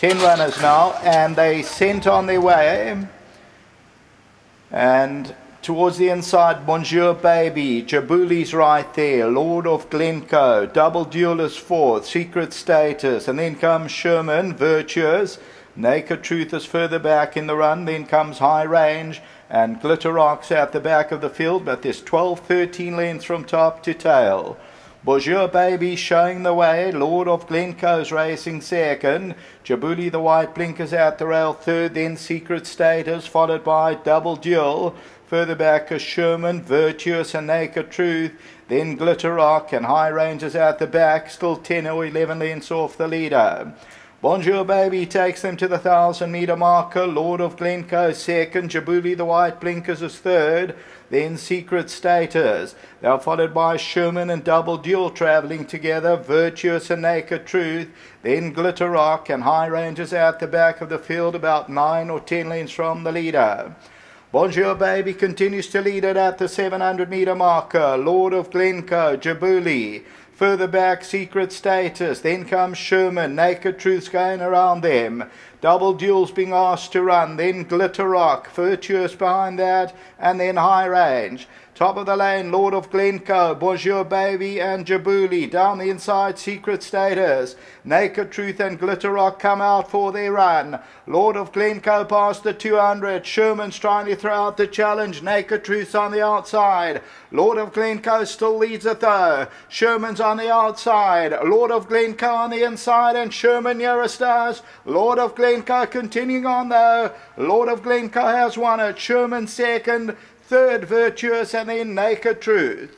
10 runners now, and they sent on their way. And towards the inside, Bonjour Baby, Jabuli's right there, Lord of Glencoe, Double Duelist fourth, Secret Status, and then comes Sherman, Virtuous, Naked Truth is further back in the run, then comes High Range, and Glitter Rocks at the back of the field, but there's 12, 13 lengths from top to tail. Bonjour Baby showing the way. Lord of Glencoe's racing second. Jabuli the White Blinkers out the rail third. Then Secret Status followed by Double Duel. Further back is Sherman, Virtuous and Naked Truth. Then Glitter Rock and High Rangers out the back. Still 10 or 11 lengths off the leader. Bonjour Baby takes them to the thousand metre marker. Lord of Glencoe second. Jabuli the White Blinkers is third. Then Secret Status. They are followed by Sherman and Double Duel travelling together. Virtuous and Naked Truth. Then Glitter Rock and High Rangers out the back of the field about nine or ten lengths from the leader. Bonjour Baby continues to lead it at the 700 metre marker. Lord of Glencoe, Jabuli. Further back, Secret Status. Then comes Sherman. Naked Truth's going around them. Double Duels being asked to run. Then Glitter Rock. Virtuous behind that. And then High Range. Top of the lane, Lord of Glencoe, Bonjour Baby and Jabuli. Down the inside, Secret Status. Naked Truth and Glitter Rock come out for their run. Lord of Glencoe past the 200. Sherman's trying to throw out the challenge. Naked Truth's on the outside. Lord of Glencoe still leads it though. Sherman's on the outside. Lord of Glencoe on the inside and Sherman nearest us. Lord of Glencoe continuing on though. Lord of Glencoe has won it. Sherman second third virtuous, and then naked truth.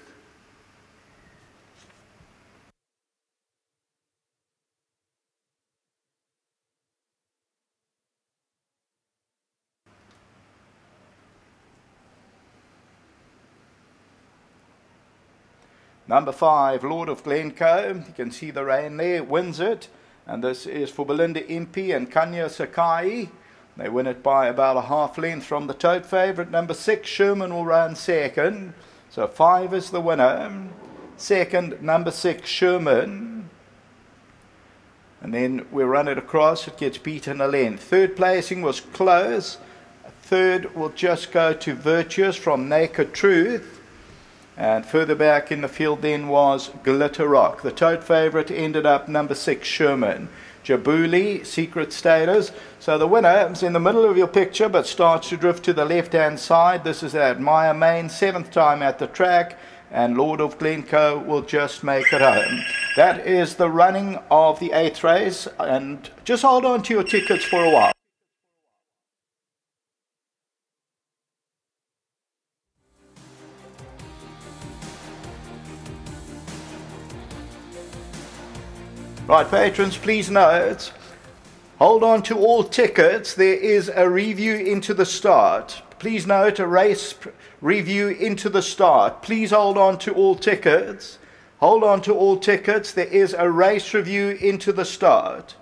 Number five, Lord of Glencoe. You can see the rain there, wins it. And this is for Belinda Impey and Kanya Sakai. They win it by about a half length from the tote favourite. Number six, Sherman will run second. So five is the winner. Second, number six, Sherman. And then we run it across. It gets beaten a length. Third placing was close. Third will just go to Virtuous from Naked Truth. And further back in the field then was Glitter Rock. The tote favourite ended up number six, Sherman. Jabuli, Secret Status. So the winner is in the middle of your picture but starts to drift to the left-hand side. This is at Admire Main, seventh time at the track and Lord of Glencoe will just make it home. That is the running of the eighth race and just hold on to your tickets for a while. Right, patrons, please note, hold on to all tickets. There is a review into the start. Please note, a race review into the start. Please hold on to all tickets. Hold on to all tickets. There is a race review into the start.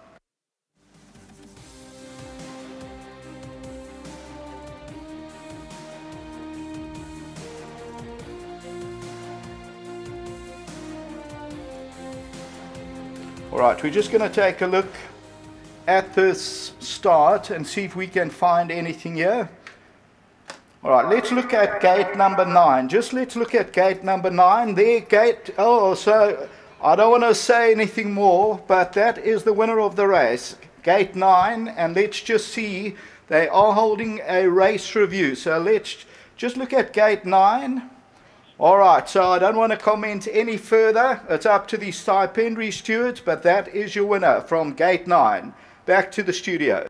All right, we're just going to take a look at this start and see if we can find anything here. All right, let's look at gate number nine. Just let's look at gate number nine. There, gate, oh, so I don't want to say anything more, but that is the winner of the race, gate nine. And let's just see, they are holding a race review. So let's just look at gate nine. All right, so I don't want to comment any further. It's up to the stipendiary stewards, but that is your winner from gate 9. Back to the studio.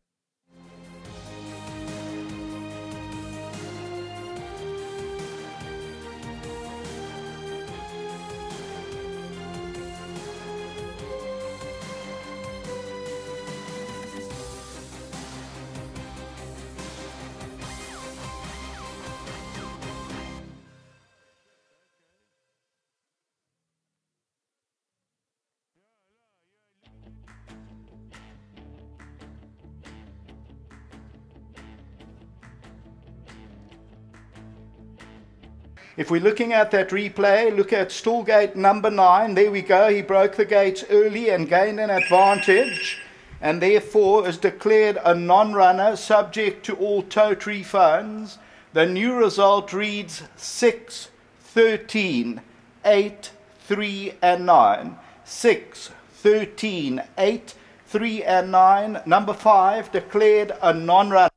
If we're looking at that replay, look at Stallgate number nine. There we go. He broke the gates early and gained an advantage. and therefore is declared a non runner subject to all tote refunds, the new result reads 6, 13, 8, 3, and 9. 6, 13, 8, 3, and 9. Number 5 declared a non runner.